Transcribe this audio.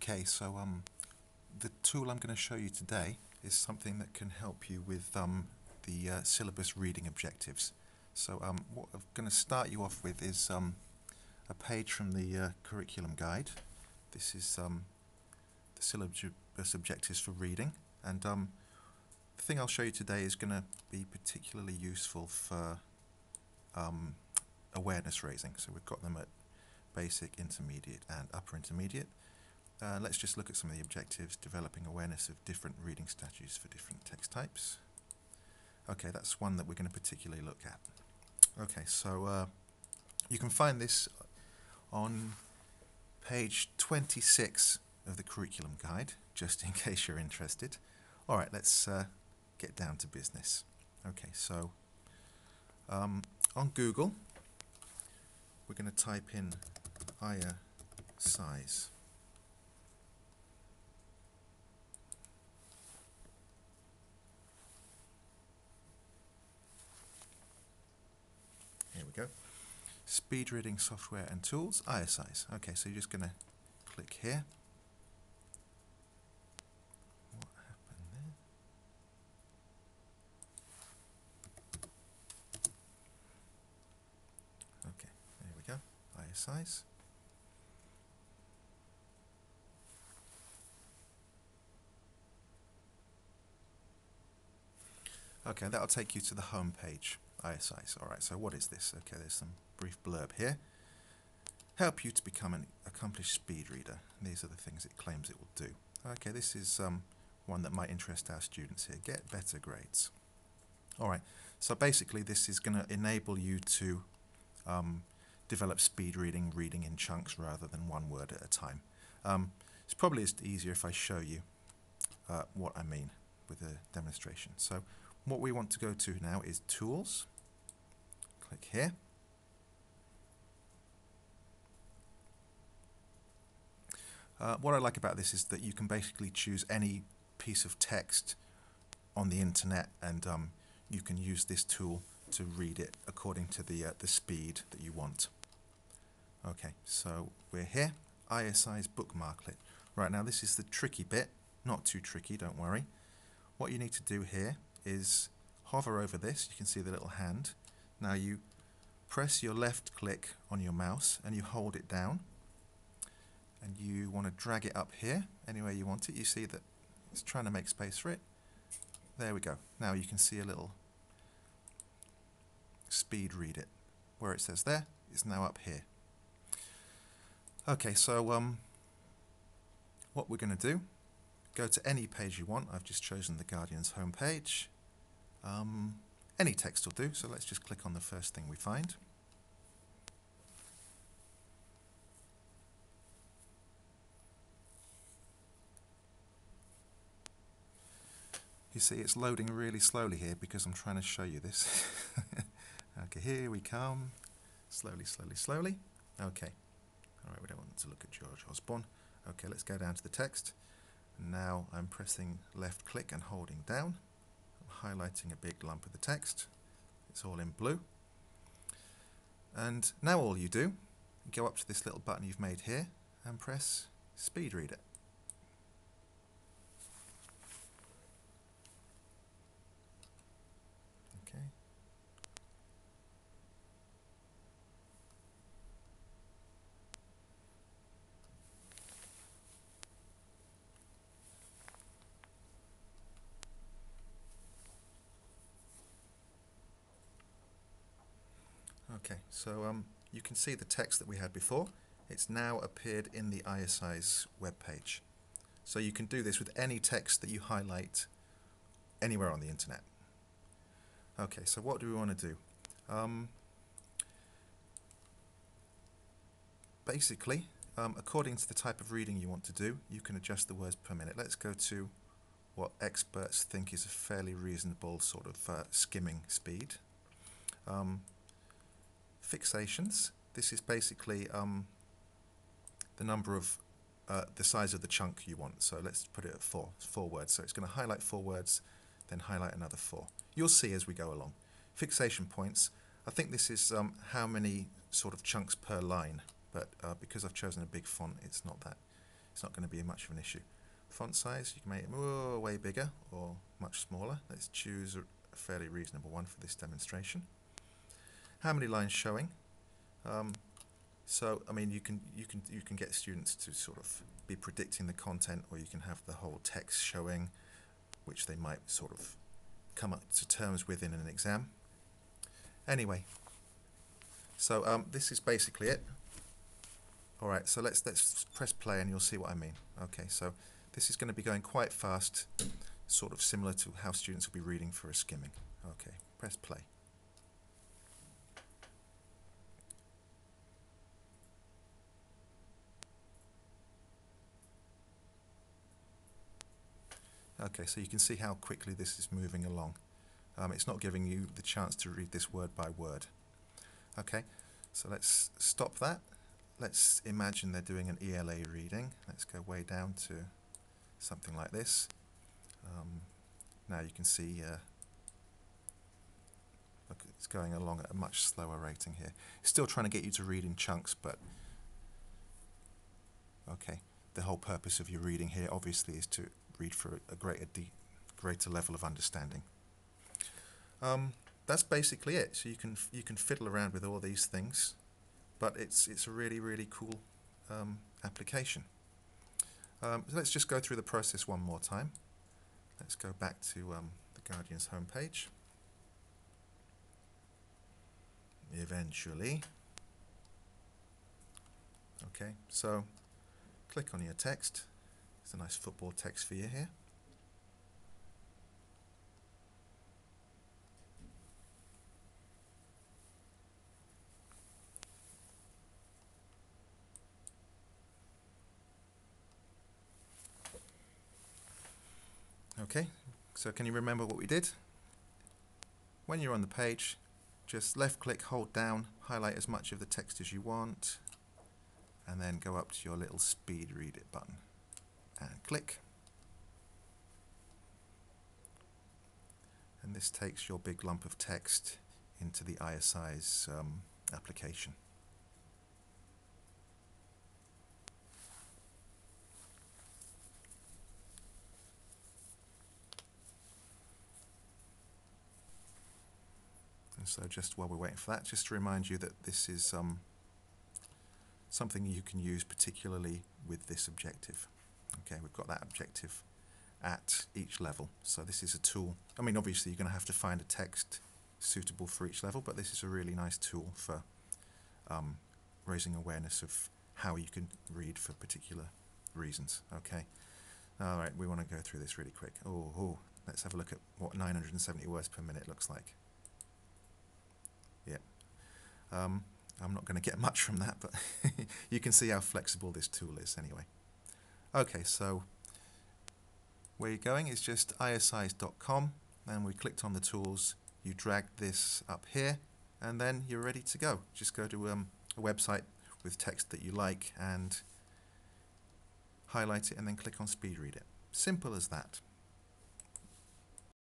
Okay, so um, the tool I'm going to show you today is something that can help you with um, the uh, syllabus reading objectives. So um, what I'm going to start you off with is um, a page from the uh, curriculum guide. This is um, the syllabus objectives for reading and um, the thing I'll show you today is going to be particularly useful for um, awareness raising. So we've got them at basic, intermediate and upper intermediate. Uh, let's just look at some of the objectives, developing awareness of different reading statutes for different text types. Okay, that's one that we're going to particularly look at. Okay, so uh, you can find this on page 26 of the curriculum guide, just in case you're interested. All right, let's uh, get down to business. Okay, so um, on Google, we're going to type in higher size. Go. Speed reading software and tools, Eyercize. Okay, so you're just going to click here. What happened there? Okay, there we go. Eyercize. Okay, that'll take you to the home page. Eyercize. Alright, so what is this? Okay, there's some brief blurb here. Help you to become an accomplished speed reader. These are the things it claims it will do. Okay, this is um, one that might interest our students here. Get better grades. Alright, so basically this is going to enable you to um, develop speed reading, reading in chunks rather than one word at a time. Um, it's probably easier if I show you uh, what I mean with a demonstration. So what we want to go to now is Tools. Click here. Uh, what I like about this is that you can basically choose any piece of text on the internet and um, you can use this tool to read it according to the, uh, the speed that you want. Okay, so we're here, Eyercize bookmarklet. Right now this is the tricky bit, not too tricky, don't worry. What you need to do here is hover over this, you can see the little hand. Now you press your left click on your mouse and you hold it down and you want to drag it up here anywhere you want it. You see that it's trying to make space for it. There we go. Now you can see a little speed read it. Where it says there is now up here. Okay, so um, what we're going to do, go to any page you want. I've just chosen the Guardian's homepage. Um, any text will do, so let's just click on the first thing we find. You see it's loading really slowly here because I'm trying to show you this. okay, here we come. Slowly, slowly, slowly. Okay. Alright, we don't want to look at George Osborne. Okay, let's go down to the text. Now I'm pressing left click and holding down. Highlighting a big lump of the text. It's all in blue. And now all you do, go up to this little button you've made here and press speed read it. Okay. Okay, so um, you can see the text that we had before. It's now appeared in the Eyercize web page. So you can do this with any text that you highlight anywhere on the internet. Okay, so what do we want to do? Um, basically, um, according to the type of reading you want to do, you can adjust the words per minute. Let's go to what experts think is a fairly reasonable sort of uh, skimming speed. Um, fixations. This is basically um, the number of uh, the size of the chunk you want. So let's put it at four, four words. So it's going to highlight four words, then highlight another four. You'll see as we go along. Fixation points. I think this is um, how many sort of chunks per line, but uh, because I've chosen a big font, it's not that it's not going to be much of an issue. Font size, you can make it oh, way bigger or much smaller. Let's choose a fairly reasonable one for this demonstration. How many lines showing? Um, so, I mean, you can you can you can get students to sort of be predicting the content, or you can have the whole text showing, which they might sort of come up to terms with in an exam. Anyway, so um, this is basically it. All right, so let's let's press play, and you'll see what I mean. Okay, so this is going to be going quite fast, sort of similar to how students will be reading for a skimming. Okay, press play. Okay, so you can see how quickly this is moving along. Um, it's not giving you the chance to read this word by word. Okay, so let's stop that. Let's imagine they're doing an ELA reading. Let's go way down to something like this. Um, now you can see, uh, look, it's going along at a much slower rating here. Still trying to get you to read in chunks, but okay. The whole purpose of your reading here, obviously, is to read for a greater, greater level of understanding. Um, that's basically it. So you can you can fiddle around with all these things, but it's it's a really really cool um, application. Um, so let's just go through the process one more time. Let's go back to um, the Guardian's homepage. Eventually. Okay, so click on your text. It's a nice football text for you here. Okay, so can you remember what we did? When you're on the page, just left click, hold down, highlight as much of the text as you want, and then go up to your little speed read it button and click. And this takes your big lump of text into the Eyercize um, application. And so just while we're waiting for that, just to remind you that this is um, something you can use particularly with this objective. Okay, we've got that objective at each level. So this is a tool. I mean, obviously you're going to have to find a text suitable for each level, but this is a really nice tool for um, raising awareness of how you can read for particular reasons. Okay. All right, we want to go through this really quick. Oh, oh, let's have a look at what 970 words per minute looks like. Yeah. Um, I'm not going to get much from that, but you can see how flexible this tool is anyway. Okay, so where you're going is just eyercize.com and we clicked on the tools, you drag this up here and then you're ready to go. Just go to um, a website with text that you like and highlight it and then click on speed read it. Simple as that.